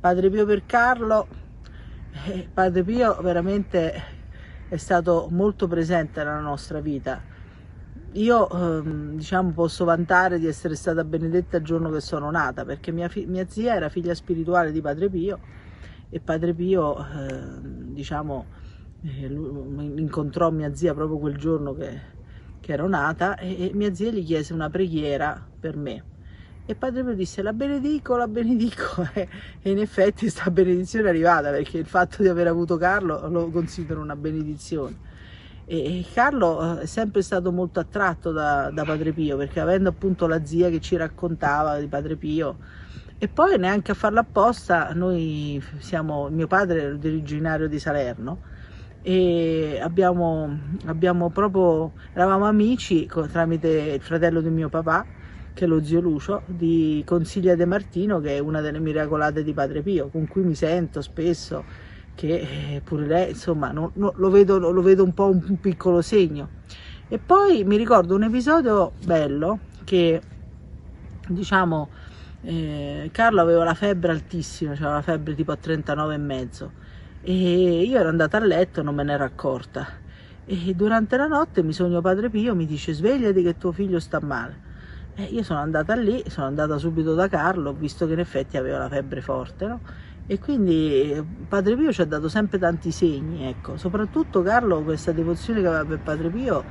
Padre Pio per Carlo, eh, Padre Pio veramente è stato molto presente nella nostra vita. Io ehm, diciamo posso vantare di essere stata benedetta il giorno che sono nata perché mia, mia zia era figlia spirituale di Padre Pio e Padre Pio eh, diciamo eh, incontrò mia zia proprio quel giorno che, che ero nata e, e mia zia gli chiese una preghiera per me e Padre Pio disse la benedico, la benedico. E in effetti questa benedizione è arrivata perché il fatto di aver avuto Carlo lo considero una benedizione. E Carlo eh, è sempre stato molto attratto da, da Padre Pio perché avendo appunto la zia che ci raccontava di Padre Pio e poi neanche a farlo apposta noi siamo, mio padre è originario di Salerno e abbiamo, abbiamo proprio, eravamo amici tramite il fratello di mio papà che è lo zio Lucio, di Consiglia De Martino, che è una delle miracolate di Padre Pio, con cui mi sento spesso, che eh, pure lei, insomma, no, no, lo, vedo, lo, vedo, un po' un, un, piccolo segno. E poi mi ricordo un episodio bello che, diciamo, eh, Carlo aveva la febbre altissima, cioè la febbre tipo a 39 e mezzo, e io ero andata a letto non me ne ero accorta. E durante la notte mi sogno Padre Pio, mi dice svegliati che tuo figlio sta male eh, io sono andata lì, sono andata subito da Carlo, visto che in effetti aveva la febbre forte, no? E quindi eh, Padre Pio ci ha dato sempre tanti segni, ecco. Soprattutto Carlo, questa devozione che aveva per Padre Pio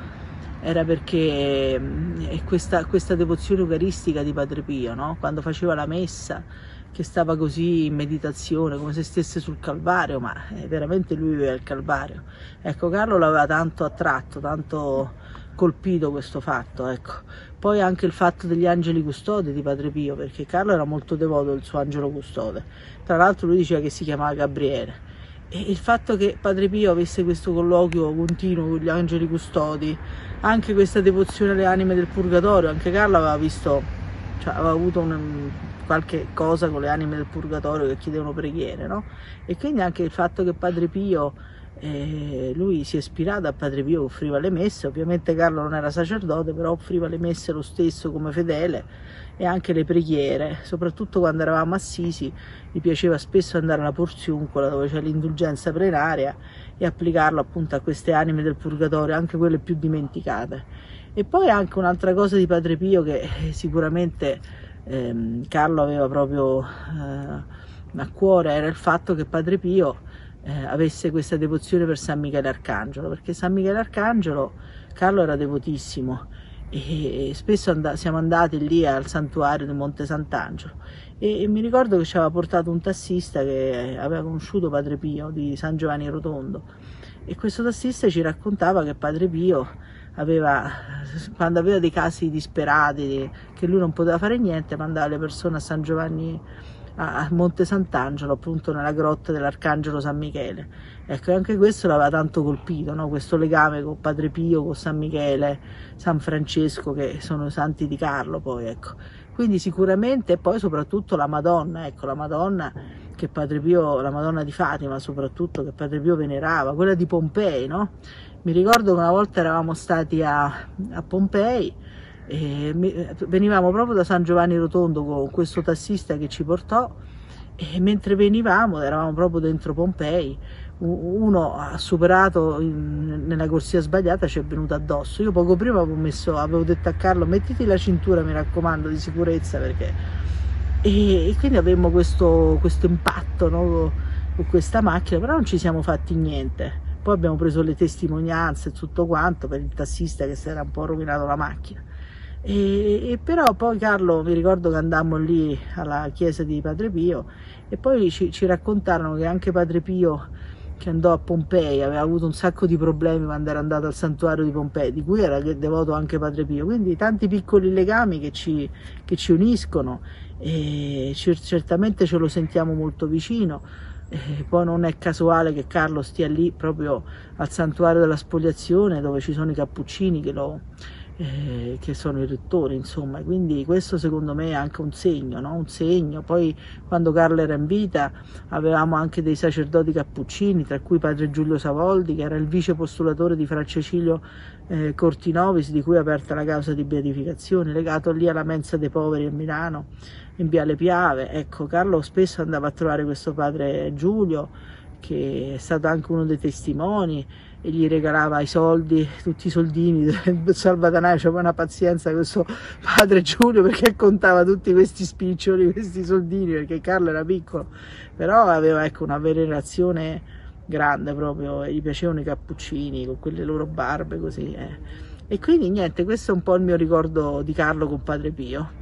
era perché mm, questa, questa devozione eucaristica di Padre Pio, no? Quando faceva la messa, che stava così in meditazione, come se stesse sul Calvario, ma eh, veramente lui viveva il Calvario. Ecco, Carlo l'aveva tanto attratto, tanto colpito questo fatto, ecco. Poi anche il fatto degli angeli custodi di Padre Pio, perché Carlo era molto devoto del suo angelo custode. Tra l'altro lui diceva che si chiamava Gabriele. E il fatto che Padre Pio avesse questo colloquio continuo con gli angeli custodi, anche questa devozione alle anime del purgatorio, anche Carlo aveva visto, cioè aveva avuto un, qualche cosa con le anime del purgatorio che chiedevano preghiere, no? E quindi anche il fatto che Padre Pio e lui si è ispirato a Padre Pio, offriva le messe, ovviamente Carlo non era sacerdote, però offriva le messe lo stesso come fedele e anche le preghiere, soprattutto quando eravamo assisi, gli piaceva spesso andare alla Porziuncola dove c'è l'indulgenza plenaria e applicarlo appunto a queste anime del purgatorio, anche quelle più dimenticate. E poi anche un'altra cosa di Padre Pio che eh, sicuramente ehm, Carlo aveva proprio eh, a cuore era il fatto che Padre Pio eh, avesse questa devozione per San Michele Arcangelo, perché San Michele Arcangelo, Carlo era devotissimo e spesso and siamo andati lì al santuario di Monte Sant'Angelo. E, e, mi ricordo che ci aveva portato un tassista che aveva conosciuto Padre Pio di San Giovanni Rotondo. E questo tassista ci raccontava che Padre Pio aveva, quando aveva dei casi disperati che lui non poteva fare niente mandava le persone a San Giovanni Rotondo a Monte Sant'Angelo, appunto nella grotta dell'Arcangelo San Michele. Ecco, anche questo l'aveva tanto colpito, no? questo legame con Padre Pio, con San Michele, San Francesco, che sono santi di Carlo poi, ecco. Quindi sicuramente, e poi soprattutto la Madonna, ecco, la Madonna che Padre Pio, la Madonna di Fatima soprattutto, che Padre Pio venerava, quella di Pompei, no? Mi ricordo che una volta eravamo stati a, a Pompei, e venivamo proprio da San Giovanni Rotondo con questo tassista che ci portò e mentre venivamo, eravamo proprio dentro Pompei, uno ha superato in, nella corsia sbagliata ci è venuto addosso. Io poco prima avevo, messo, avevo detto a Carlo mettiti la cintura mi raccomando di sicurezza perché... E, e quindi avevamo questo, questo impatto no, con questa macchina, però non ci siamo fatti niente. Poi abbiamo preso le testimonianze e tutto quanto per il tassista che si era un po' rovinato la macchina. E, e, però poi Carlo mi ricordo che andammo lì alla chiesa di Padre Pio e poi ci, ci, raccontarono che anche Padre Pio che andò a Pompei aveva avuto un sacco di problemi quando era andato al santuario di Pompei di cui era devoto anche Padre Pio. Quindi tanti piccoli legami che ci, che ci uniscono e certamente ce lo sentiamo molto vicino. E poi non è casuale che Carlo stia lì proprio al santuario della spoliazione dove ci sono i cappuccini che lo eh, che sono i rettori, insomma, quindi questo secondo me è anche un segno, no? un segno. Poi quando Carlo era in vita avevamo anche dei sacerdoti cappuccini, tra cui padre Giulio Savoldi, che era il vice postulatore di Fra Cecilio eh, Cortinovis, di cui è aperta la causa di beatificazione, legato lì alla mensa dei poveri a Milano, in Viale Piave. Ecco, Carlo spesso andava a trovare questo padre Giulio, che è stato anche uno dei testimoni, e gli regalava i soldi, tutti i soldini, Salvatanaio c'aveva una pazienza questo padre Giulio perché contava tutti questi spiccioli, questi soldini, perché Carlo era piccolo, però aveva ecco, una venerazione grande proprio, e gli piacevano i cappuccini con quelle loro barbe così. Eh. E quindi niente, questo è un po' il mio ricordo di Carlo con Padre Pio.